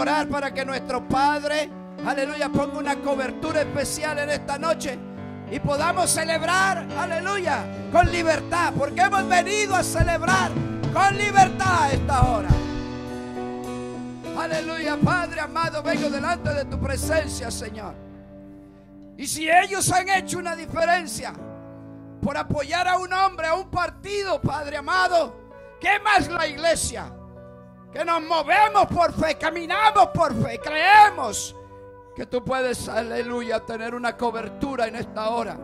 orar para que nuestro Padre, aleluya, ponga una cobertura especial en esta noche y podamos celebrar, aleluya, con libertad, porque hemos venido a celebrar con libertad a esta hora. Aleluya, Padre amado, vengo delante de tu presencia, Señor. Y si ellos han hecho una diferencia por apoyar a un hombre, a un partido, Padre amado, ¿qué más la iglesia? Que nos movemos por fe, caminamos por fe, creemos que tú puedes, aleluya, tener una cobertura en esta hora.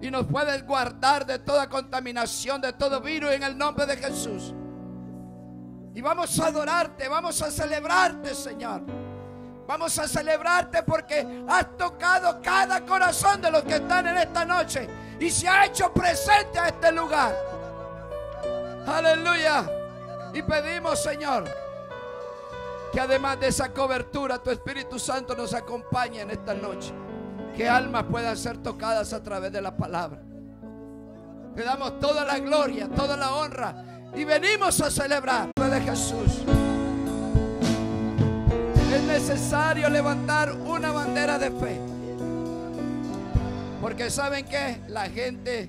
Y nos puedes guardar de toda contaminación, de todo virus en el nombre de Jesús. Y vamos a adorarte, vamos a celebrarte, Señor. Vamos a celebrarte porque has tocado cada corazón de los que están en esta noche y se ha hecho presente a este lugar. Aleluya. Y pedimos, Señor, que además de esa cobertura, tu Espíritu Santo nos acompañe en esta noche. Que almas puedan ser tocadas a través de la palabra. Te damos toda la gloria, toda la honra y venimos a celebrar de Jesús. Es necesario levantar una bandera de fe. Porque saben que la gente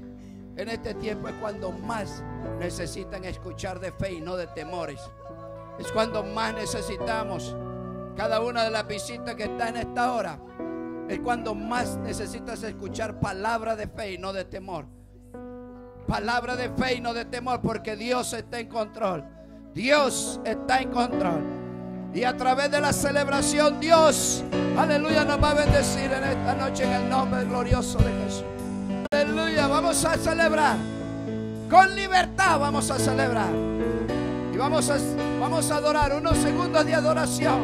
en este tiempo es cuando más necesitan escuchar de fe y no de temores. Es cuando más necesitamos cada una de las visitas que está en esta hora. Es cuando más necesitas escuchar palabra de fe y no de temor. Palabra de fe y no de temor porque Dios está en control. Dios está en control. Y a través de la celebración Dios, aleluya, nos va a bendecir en esta noche en el nombre glorioso de Jesús. Vamos a celebrar. Con libertad vamos a celebrar. Y vamos a, vamos a adorar unos segundos de adoración.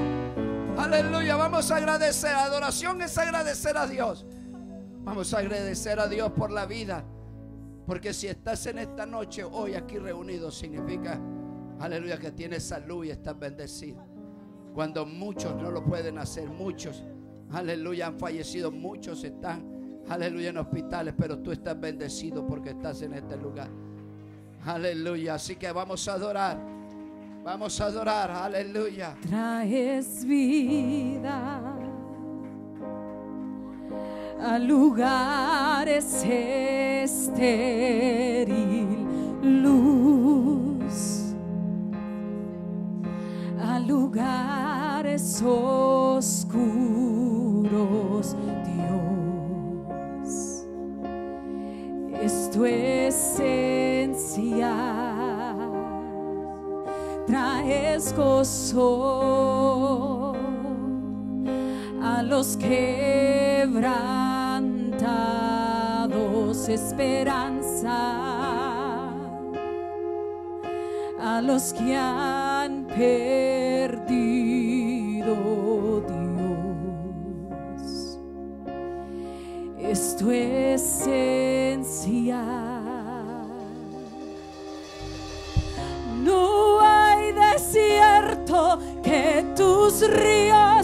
Aleluya, vamos a agradecer. Adoración es agradecer a Dios. Vamos a agradecer a Dios por la vida. Porque si estás en esta noche hoy aquí reunido, significa, aleluya, que tienes salud y estás bendecido. Cuando muchos no lo pueden hacer, muchos, aleluya, han fallecido, muchos están, aleluya, en hospitales, pero tú estás bendecido porque estás en este lugar. Aleluya, así que vamos a adorar. Vamos a adorar, aleluya. Traes vida a lugares estéril, luz a lugares oscuros, Tu esencia, traes gozo a los quebrantados, esperanza a los que han perdido Es tu esencia. No hay desierto que tus ríos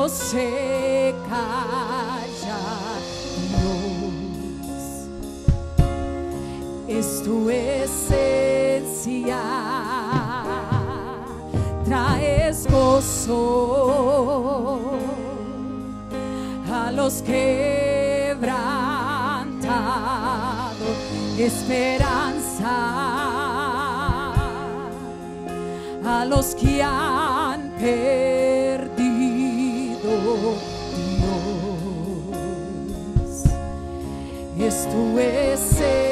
no se calla Dios. Es tu esencia, traes gozo a los quebrantados, esperanza a los que han perdido Deus, és tu ser.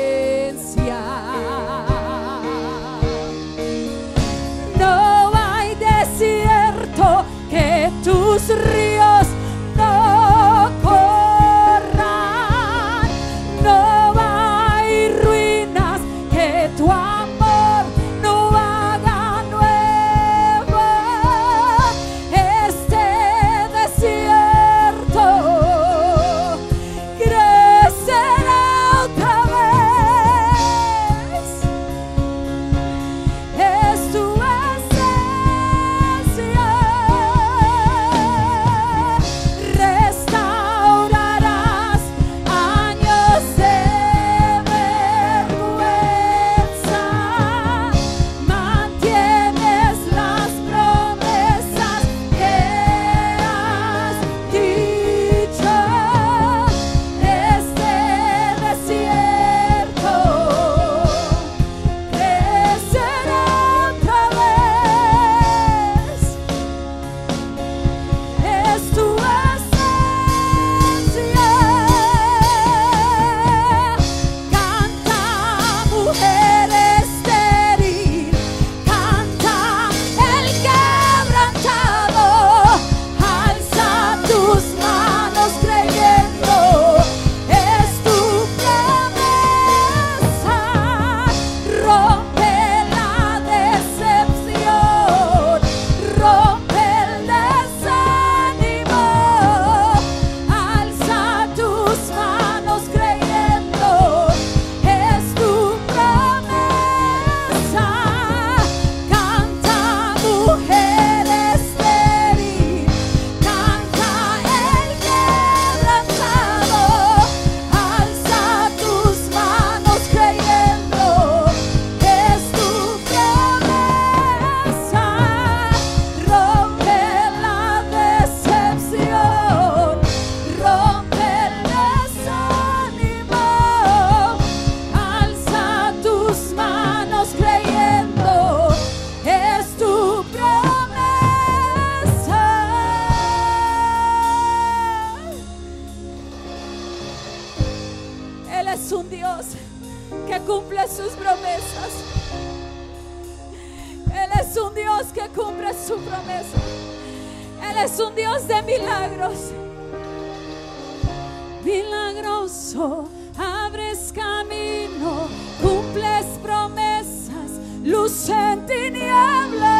Milagroso, abres camino, cumples promesas, luz en tinieblas.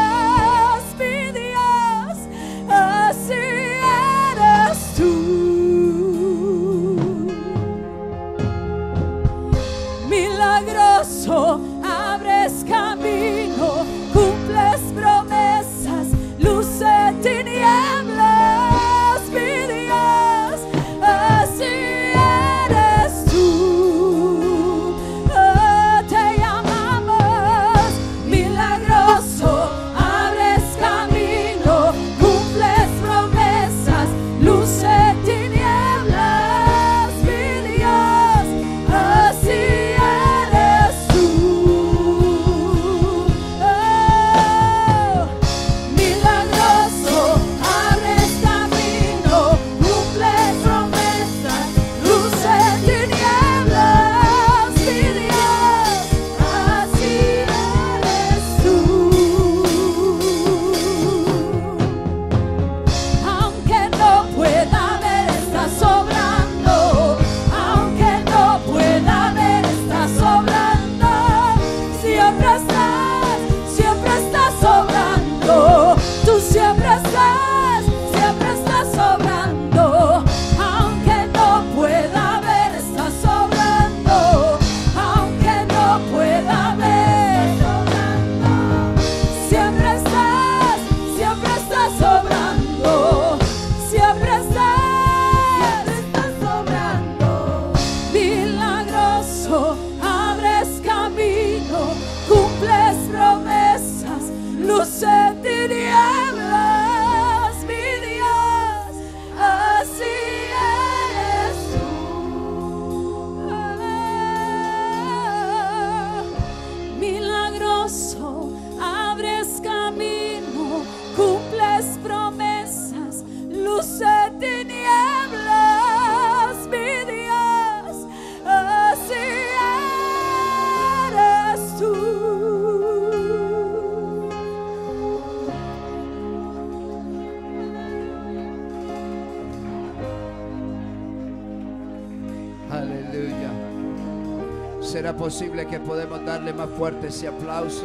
Posible que podemos darle más fuerte ese aplauso?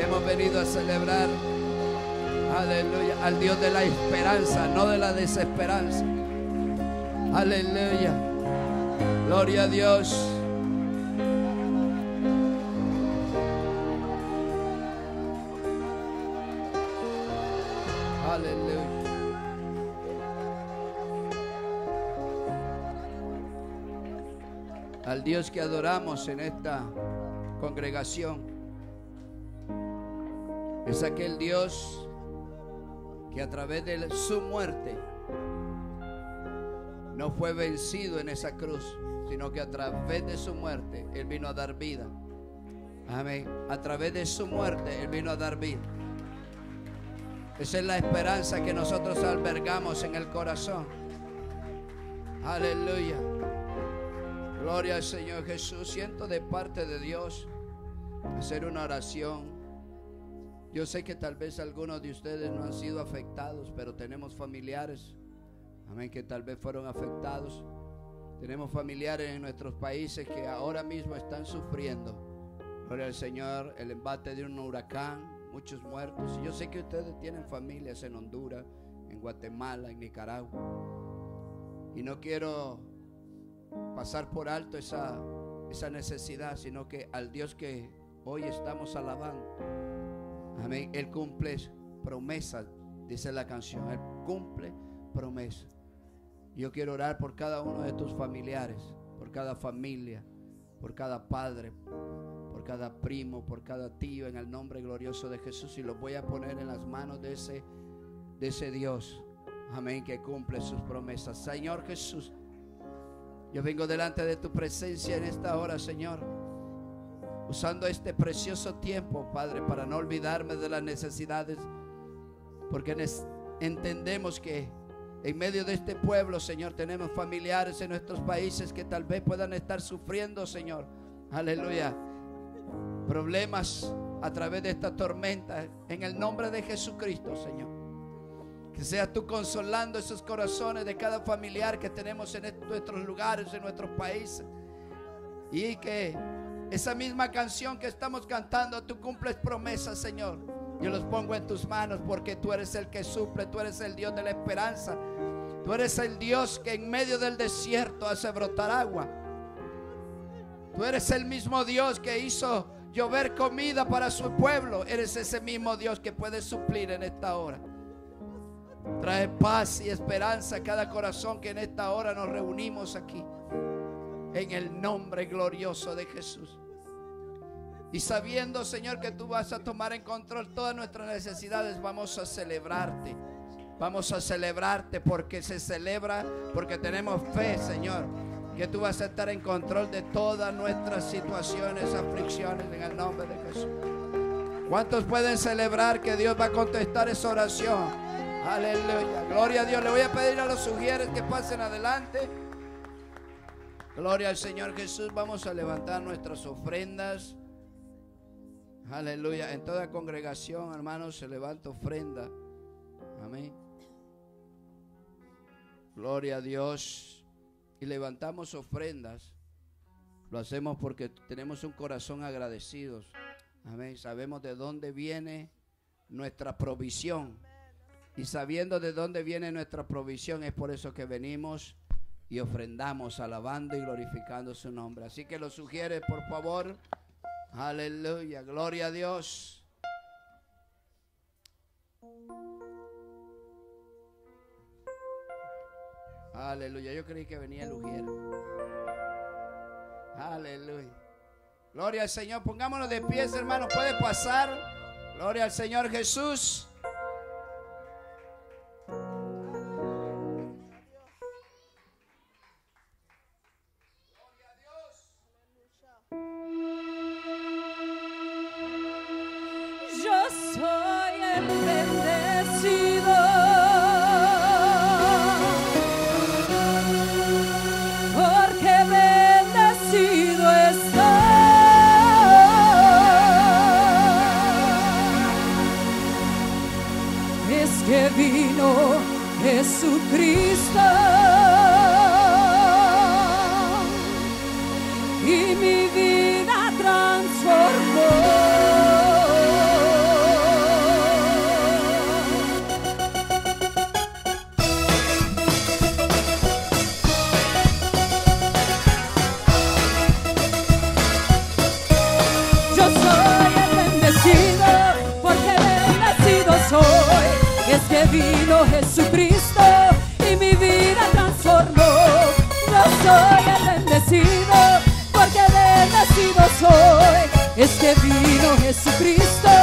Hemos venido a celebrar, aleluya, al Dios de la esperanza, no de la desesperanza. Aleluya. Gloria a Dios. Al Dios que adoramos en esta congregación es aquel Dios que a través de su muerte no fue vencido en esa cruz, sino que a través de su muerte Él vino a dar vida. Amén. A través de su muerte Él vino a dar vida. Esa es la esperanza que nosotros albergamos en el corazón. Aleluya. Gloria al Señor Jesús. Siento de parte de Dios hacer una oración. Yo sé que tal vez algunos de ustedes no han sido afectados, pero tenemos familiares, amén, que tal vez fueron afectados. Tenemos familiares en nuestros países que ahora mismo están sufriendo. Gloria al Señor, el embate de un huracán, muchos muertos. Y yo sé que ustedes tienen familias en Honduras, en Guatemala, en Nicaragua. Y no quiero pasar por alto esa, esa necesidad, sino que al Dios que hoy estamos alabando, amén, Él cumple promesas, dice la canción, Él cumple promesas. Yo quiero orar por cada uno de tus familiares, por cada familia, por cada padre, por cada primo, por cada tío, en el nombre glorioso de Jesús. Y los voy a poner en las manos de ese, de ese Dios, amén, que cumple sus promesas. Señor Jesús. Yo vengo delante de tu presencia en esta hora, Señor. Usando este precioso tiempo, Padre, para no olvidarme de las necesidades. Porque entendemos que en medio de este pueblo, Señor, tenemos familiares en nuestros países que tal vez puedan estar sufriendo, Señor. Aleluya. Problemas a través de esta tormenta. En el nombre de Jesucristo, Señor. Que seas tú consolando esos corazones de cada familiar que tenemos en nuestros lugares, en nuestros países. Y que esa misma canción que estamos cantando, tú cumples promesas, Señor. Yo los pongo en tus manos porque tú eres el que suple, tú eres el Dios de la esperanza. Tú eres el Dios que en medio del desierto hace brotar agua. Tú eres el mismo Dios que hizo llover comida para su pueblo. Eres ese mismo Dios que puede suplir en esta hora. Trae paz y esperanza a cada corazón que en esta hora nos reunimos aquí. En el nombre glorioso de Jesús. Y sabiendo, Señor, que tú vas a tomar en control todas nuestras necesidades, vamos a celebrarte. Vamos a celebrarte porque se celebra, porque tenemos fe, Señor, que tú vas a estar en control de todas nuestras situaciones, aflicciones, en el nombre de Jesús. ¿Cuántos pueden celebrar que Dios va a contestar esa oración? Aleluya. Gloria a Dios. Le voy a pedir a los sugieres que pasen adelante. Gloria al Señor Jesús. Vamos a levantar nuestras ofrendas. Aleluya. En toda congregación, hermanos, se levanta ofrenda. Amén. Gloria a Dios. Y levantamos ofrendas. Lo hacemos porque tenemos un corazón agradecidos. Amén. Sabemos de dónde viene nuestra provisión. Y sabiendo de dónde viene nuestra provisión, es por eso que venimos y ofrendamos alabando y glorificando su nombre. Así que lo sugiere, por favor. Aleluya, gloria a Dios. Aleluya, yo creí que venía el Ujier. Aleluya. Gloria al Señor. Pongámonos de pies, hermanos. Puede pasar. Gloria al Señor Jesús. Y mi vida transformó. Yo soy el bendecido, porque el bendecido soy, es que vino Jesucristo. soy el bendecido, porque bendecido soy. Es que vino Jesucristo